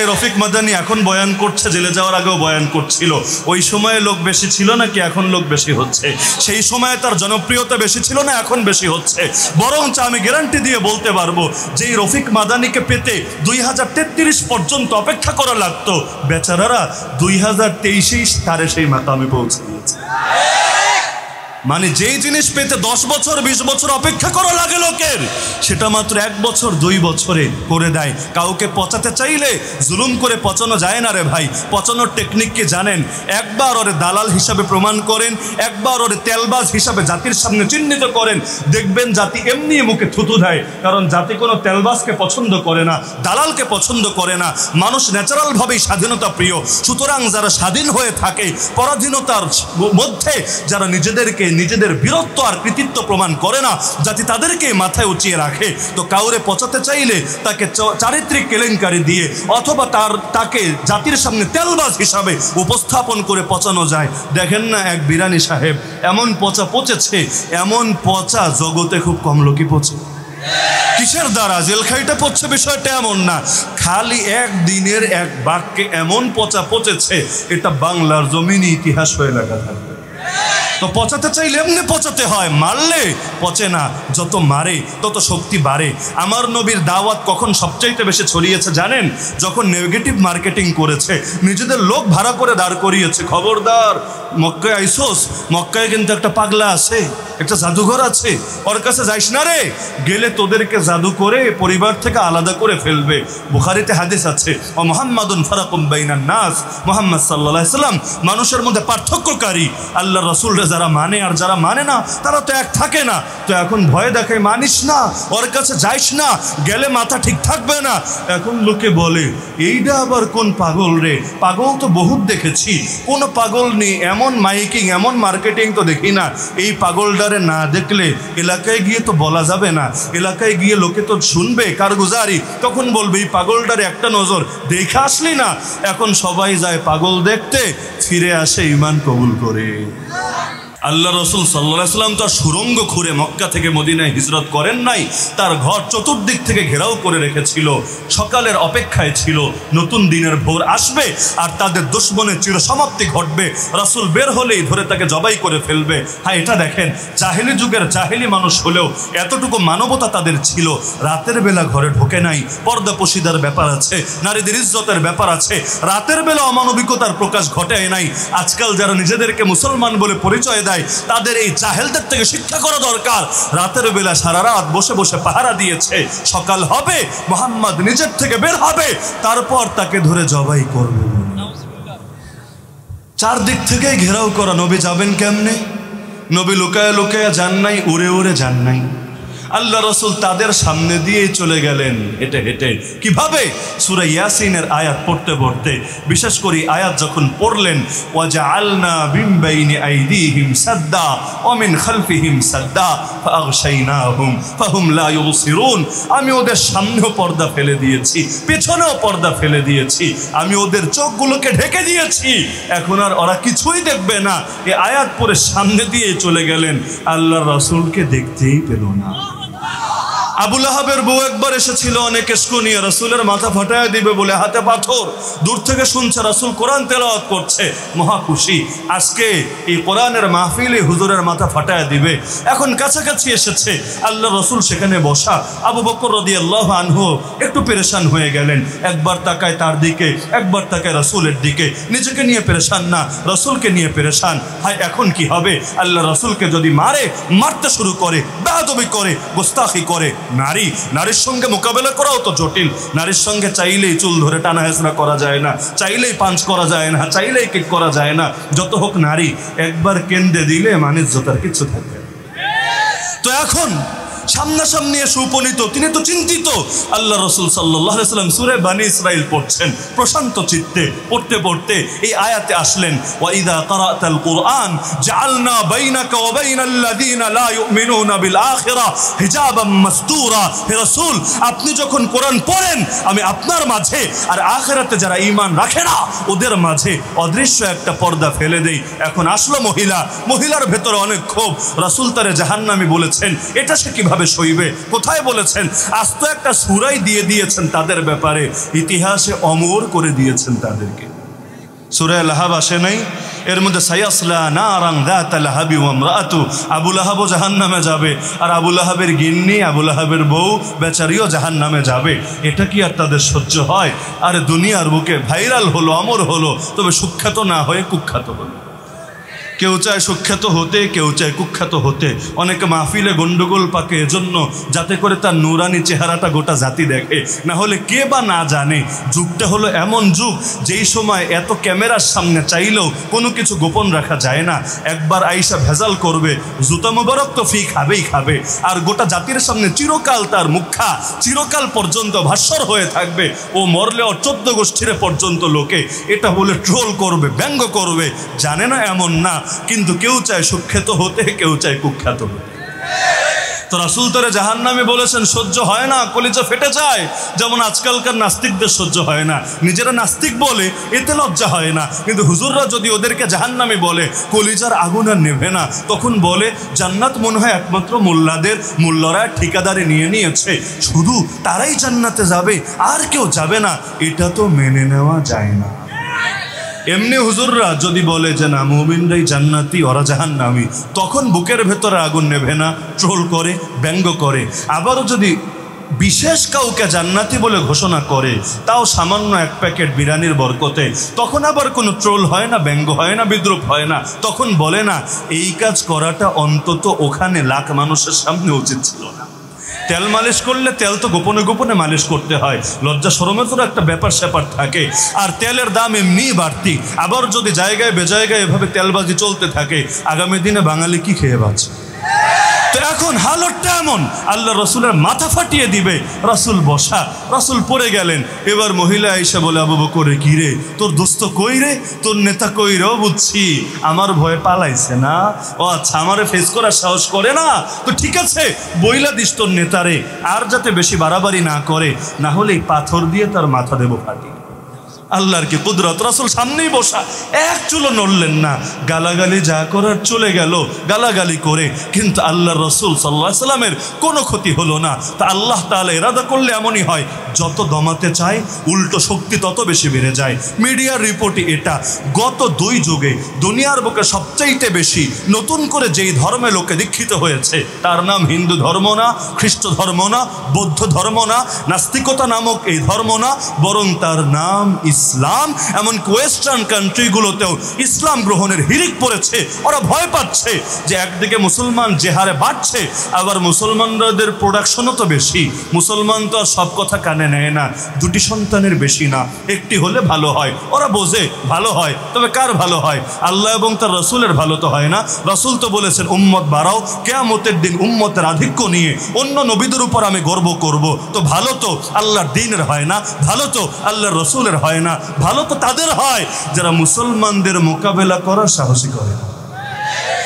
এই রফিক মাদানি, এখন বয়ান করছে, জেলে যাওয়ার আগেও বয়ান করছিল। ওই সময়ে লোক বেশি ছিল নাকি এখন লোক বেশি হচ্ছে? সেই সময়ে তার জনপ্রিয়তা বেশি ছিল না, এখন বেশি হচ্ছে। বরঞ্চ আমি গ্যারান্টি দিয়ে বলতে পারব যে এই রফিক মাদানিকে পেতে দুই হাজার তেত্রিশ পর্যন্ত অপেক্ষা করা লাগতো, বেচারারা দুই হাজার তেইশেই তারে সেই মাতামে পৌঁছে গিয়েছে মানে যেই জিনিস পেতে দশ বছর, বিশ বছর অপেক্ষা করা লাগে লোকের, সেটা মাত্র এক বছর, দুই বছরে করে দেয়। কাউকে পচাতে চাইলে জুলুম করে পচানো যায় না রে ভাই। পচানোর টেকনিককে জানেন? একবার ওরে দালাল হিসাবে প্রমাণ করেন, একবার ওরে তেলবাজ হিসাবে জাতির সামনে চিহ্নিত করেন। দেখবেন জাতি এমনি মুখে থুতু দেয়, কারণ জাতি কোনো তেলবাজকে পছন্দ করে না, দালালকে পছন্দ করে না। মানুষ ন্যাচারালভাবেই স্বাধীনতা প্রিয়। সুতরাং যারা স্বাধীন হয়ে থাকে, পরাধীনতার মধ্যে যারা নিজেদেরকে নিজেদের বীরত্ব আর কৃতিত্ব প্রমাণ করে না জাতি তাদেরকে মাথায় উঁচিয়ে রাখে। তো কাউরে পচাতে চাইলে তাকে চারিত্রিক কেলেঙ্কারি দিয়ে অথবা তার তাকে জাতির সামনে তেলবাজ হিসাবে উপস্থাপন করে পচানো যায়। দেখেন না এক বিরানি সাহেব, এমন পচা পচেছে, এমন পচা জগতে খুব কম লোকই পচে। কিসের দ্বারা? জেলখাইটা পড়ছে বিষয়টা এমন না। খালি এক দিনের এক বাক্যে এমন পচা পচেছে, এটা বাংলার জমিনে ইতিহাস হয়ে লেখা থাকবে তো পচাতে চাইলে এমনি পচাতে হয়, মারলে পচে না, যত মারে তত শক্তি বাড়ে। আমার নবীর দাওয়াত কখন সবচাইতে বেশি ছড়িয়েছে জানেন? যখন নেগেটিভ মার্কেটিং করেছে, নিজেদের লোক ভাড়া করে দাঁড় করিয়েছে। খবরদার, মক্কায় আইসোস, মক্কায় কিন্তু একটা পাগলা আছে, একটা জাদুঘর আছে। ওর কাছে যাইস না রে, গেলে তোদেরকে জাদু করে পরিবার থেকে আলাদা করে ফেলবে। বুখারিতে হাদিস আছে ও মোহাম্মদুন ফারাকুম বাইনান নাস মোহাম্মদ সাল্লাহ সাল্লাম মানুষের মধ্যে পার্থক্যকারী। আল্লাহ রসুলরা যারা মানে আর যারা মানে না, তারা তো এক থাকে না। তো এখন ভয় দেখায় মানিস না, ওর কাছে যাইস না, গেলে মাথা ঠিক থাকবে না। এখন লোকে বলে এইটা আবার কোন পাগল রে? পাগল তো বহুত দেখেছি। কোন পাগল নেই, এমন মাইকিং, এমন মার্কেটিং তো দেখি না। এই পাগলটারে না দেখলে এলাকায় গিয়ে তো বলা যাবে না। এলাকায় গিয়ে লোকে তো শুনবে কারগুজারি তখন বলবে, এই পাগলটারে একটা নজর, দেখে আসলি না? এখন সবাই যায় পাগল দেখতে ফিরে আসে ইমান কবুল করে। আল্লাহ রসুল সাল্লাহ সাল্লাম তো সুরঙ্গ খুঁড়ে মক্কা থেকে মদিনায় হিজরত করেন নাই, তার ঘর চতুর্দিক থেকে ঘেরাও করে রেখেছিল, সকালের অপেক্ষায় ছিল, নতুন দিনের ভোর আসবে, আর তাদের দুশ্মনের চির সমাপ্তি ঘটবে, রসুল বের হলেই ধরে তাকে জবাই করে ফেলবে। হ্যাঁ এটা দেখেন, জাহেলি যুগের জাহেলি মানুষ হলেও এতটুকু মানবতা তাদের ছিল, রাতের বেলা ঘরে ঢোকে নাই, পর্দা পশিদার ব্যাপার আছে, নারীদের ইজ্জতের ব্যাপার আছে, রাতের বেলা অমানবিকতার প্রকাশ ঘটে নাই, আজকাল যারা নিজেদেরকে মুসলমান বলে পরিচয় দেয় তাদের এই জাহেলদের থেকে শিক্ষা করা দরকার। রাতের বেলা সারা রাত বসে বসে পাহারা দিয়েছে। সকাল হবে, মোহাম্মদ নিজের থেকে বের হবে, তারপর তাকে ধরে জবাই করবে। চারদিক থেকে ঘেরাও করা নবী যাবেন কেমনে? নবী লুকায় লুকায় যান নাই, উড়ে উড়ে যান নাই। আল্লাহ রসুল তাদের সামনে দিয়ে চলে গেলেন। হেঁটে হেঁটে। কীভাবে? সুরা ইয়াসিনের আয়াত পড়তে পড়তে। বিশেষ করে আয়াত যখন পড়লেন ওয়াজা আলনা বিম্বাইনি আইদিহিম সাদ্দা অমিন খালফি হিম সাদ্দা, ফাগশাইনাহুম, ফাহুম লা ইউবসিরুন। আমি ওদের সামনেও পর্দা ফেলে দিয়েছি, পেছনেও পর্দা ফেলে দিয়েছি। আমি ওদের চোখগুলোকে ঢেকে দিয়েছি। এখন আর ওরা কিছুই দেখবে না। এ আয়াত পরে সামনে দিয়ে চলে গেলেন। আল্লাহ রসুলকে দেখতেই পেল না। আবুল আহাবের বউ একবার এসেছিল, অনেক এসকো নিয়ে রসুলের মাথা ফাটায় দিবে বলে হাতে পাথর। দূর থেকে শুনছে রসুল কোরআন তেলাওয়াত করছে। মহা খুশি। আজকে এই কোরআনের মাহফিলে হুজুরের মাথা ফাটায় দিবে। এখন কাছাকাছি এসেছে। আল্লাহ রসুল সেখানে বসা। আবু বকর রদি আল্লাহ আনহু একটু পেরেশান হয়ে গেলেন। একবার তাকায় তার দিকে, একবার তাকায় রসুলের দিকে। নিজেকে নিয়ে পেরেশান না, রসুলকে নিয়ে পেরেশান। হায়, এখন কি হবে? আল্লাহ রসুলকে যদি মারে, মারতে শুরু করে, বেহাদবি করে, গোস্তাখি করে নারী, নারীর সঙ্গে মোকাবেলা করাও তো জটিল। নারীর সঙ্গে চাইলেই চুল ধরে টানা হেসরা করা যায় না, চাইলেই পাঞ্চ করা যায় না, চাইলেই কেক করা যায় না। যত হোক নারী, একবার কেন্দ্রে দিলে মানুষ জোতার কিছু থাকবে তো এখন সামনাসামনি এসে উপনীত। তিনি তো চিন্তিত। আল্লাহ রসুল সাল্লাহ সাল্লাম সুরে বানি ইসরাইল পড়ছেন। প্রশান্ত চিত্তে পড়তে পড়তে এই আয়াতে আসলেন ওয়াইদা কারাতাল কুরআন জাআলনা বাইনাকা ওয়া লা ইউমিনুনা বিল আখিরা হিজাবাম মাসতুরা। হে রাসূল, আপনি যখন কোরআন পড়েন, আমি আপনার মাঝে, আর আখিরাতে যারা ঈমান রাখে না, ওদের মাঝে অদৃশ্য একটা পর্দা ফেলে দেই। এখন আসলো মহিলা। মহিলার ভেতরে অনেক ক্ষোভ। রাসূল তারে জাহান্নামী বলেছেন, এটা সে কীভাবে কীভাবে সইবে? কোথায় বলেছেন? আজ তো একটা সুরাই দিয়ে দিয়েছেন তাদের ব্যাপারে। ইতিহাসে অমর করে দিয়েছেন তাদেরকে। সুরায় লাহাব আসে নাই। এর মধ্যে সাইয়াসলা না রাং দাত লাহাবি ওমরাতু আবু লাহাবও জাহান নামে যাবে। আর আবু লাহাবের গিন্নি, আবু লাহাবের বউ বেচারিও জাহান নামে যাবে। এটা কি আর তাদের সহ্য হয়? আর দুনিয়ার বুকে ভাইরাল হলো, অমর হলো। তবে সুখ্যাত না হয়ে কুখ্যাত হলো। কেউ চায় সুখ্যাত হতে, কেউ চায় কুখ্যাত হতে। অনেকে মাহফিলে গন্ডগোল পাকে এজন্য যাতে করে তার নুরানি চেহারাটা গোটা জাতি দেখে। না হলে কে বা না জানে, যুগটা হলো এমন যুগ, যেই সময় এত ক্যামেরার সামনে চাইলেও কোনো কিছু গোপন রাখা যায় না। একবার আইসা ভেজাল করবে, জুতা মুবারক তো ফি খাবেই খাবে। আর গোটা জাতির সামনে চিরকাল তার মুখা, চিরকাল পর্যন্ত ভাস্বর হয়ে থাকবে। ও মরলে ও চোদ্দ গোষ্ঠীর পর্যন্ত লোকে এটা বলে ট্রোল করবে, ব্যঙ্গ করবে। জানে না এমন না কিন্তু কেউ চায় সুখ্যাত হতে, কেউ চায় কুখ্যাত হতে। তো রাসুল তরে জাহান নামে বলেছেন, সহ্য হয় না, কলিজা ফেটে যায়। যেমন আজকালকার নাস্তিকদের সহ্য হয় না। নিজেরা নাস্তিক বলে, এতে লজ্জা হয় না। কিন্তু হুজুররা যদি ওদেরকে জাহান নামে বলে, কলিজার আগুন আর নেভে না, তখন বলে, জান্নাত মনে হয় একমাত্র মোল্লাদের, মোল্লারা ঠিকাদারি নিয়ে নিয়েছে। শুধু তারাই জান্নাতে যাবে, আর কেউ যাবে না। এটা তো মেনে নেওয়া যায় না। এমনি হুজুররা যদি বলে যে না, মুমিনরাই জান্নাতি, ওরা জাহান্নামি, তখন বুকের ভেতরে আগুন নেভে না, ট্রোল করে, ব্যঙ্গ করে। আবারও যদি বিশেষ কাউকে জান্নাতি বলে ঘোষণা করে, তাও সামান্য এক প্যাকেট বিরিয়ানির বরকতে, তখন আবার কোনো ট্রোল হয় না, ব্যঙ্গ হয় না, বিদ্রুপ হয় না। তখন বলে না, এই কাজ করাটা অন্তত ওখানে লাখ মানুষের সামনে উচিত ছিল না। তেল মালিশ করলে তেল তো গোপনে গোপনে মালিশ করতে হয়। লজ্জা সরমের তো একটা ব্যাপার স্যাপার থাকে। আর তেলের দাম এমনি বাড়তি। আবার যদি জায়গায় বেজায়গায় এভাবে তেলবাজি চলতে থাকে, আগামী দিনে বাঙালি কি খেয়ে বাঁচে? তো এখন হালতটা এমন, আল্লাহ রসুলের মাথা ফাটিয়ে দিবে, রসুল বসা, রসুল পড়ে গেলেন। এবার মহিলা এসে বলে, আবু করে কি তোর দোস্ত কই রে? তোর নেতা কই রে? বুঝছি, আমার ভয়ে পালাইছে না। ও আচ্ছা আমারে ফেস করার সাহস করে না? তো ঠিক আছে, বইলা দিস তোর নেতারে আর যাতে বেশি বাড়াবাড়ি না করে, না হলে পাথর দিয়ে তার মাথা দেবো ফাটিয়ে আল্লাহর কি কুদরত? রাসুল সামনেই বসা। এক চুলো নড়লেন না। গালাগালি যা করার চলে গেল, গালাগালি করে। কিন্তু আল্লাহ রসুল সাল্লাহ সাল্লামের কোনো ক্ষতি হলো না। তা আল্লাহ তাহলে এরাদা করলে এমনই হয়। যত দমাতে চায়, উল্টো শক্তি তত বেশি বেড়ে যায়। মিডিয়ার রিপোর্টই এটা। গত দুই যুগে দুনিয়ার বুকে সবচাইতে বেশি নতুন করে যেই ধর্মে লোকে দীক্ষিত হয়েছে, তার নাম হিন্দু ধর্ম না, খ্রিস্ট ধর্ম না, বৌদ্ধ ধর্ম না, নাস্তিকতা নামক এই ধর্ম না, বরং তার নাম ইসলাম। এমন ওয়েস্টার্ন কান্ট্রিগুলোতেও ইসলাম গ্রহণের হিরিক পড়েছে, ওরা ভয় পাচ্ছে যে একদিকে মুসলমান যে হারে বাড়ছে, আবার মুসলমানদের প্রোডাকশনও তো বেশি। মুসলমান তো আর সব কথা কানে নেয় না, দুটি সন্তানের বেশি না, একটি হলে ভালো হয়। ওরা বোঝে, ভালো হয়, তবে কার ভালো হয়? আল্লাহ এবং তার রসুলের ভালো তো হয় না। রসুল তো বলেছেন, উম্মত বাড়াও, কেয়ামতের দিন উম্মতের আধিক্য নিয়ে অন্য নবীদের উপর আমি গর্ব করব। তো ভালো তো আল্লাহর দিনের হয় না, ভালো তো আল্লাহর রসুলের হয় না, ভালো তো তাদের হয়। যারা মুসলমানদের মোকাবেলা করার সাহসী করে না।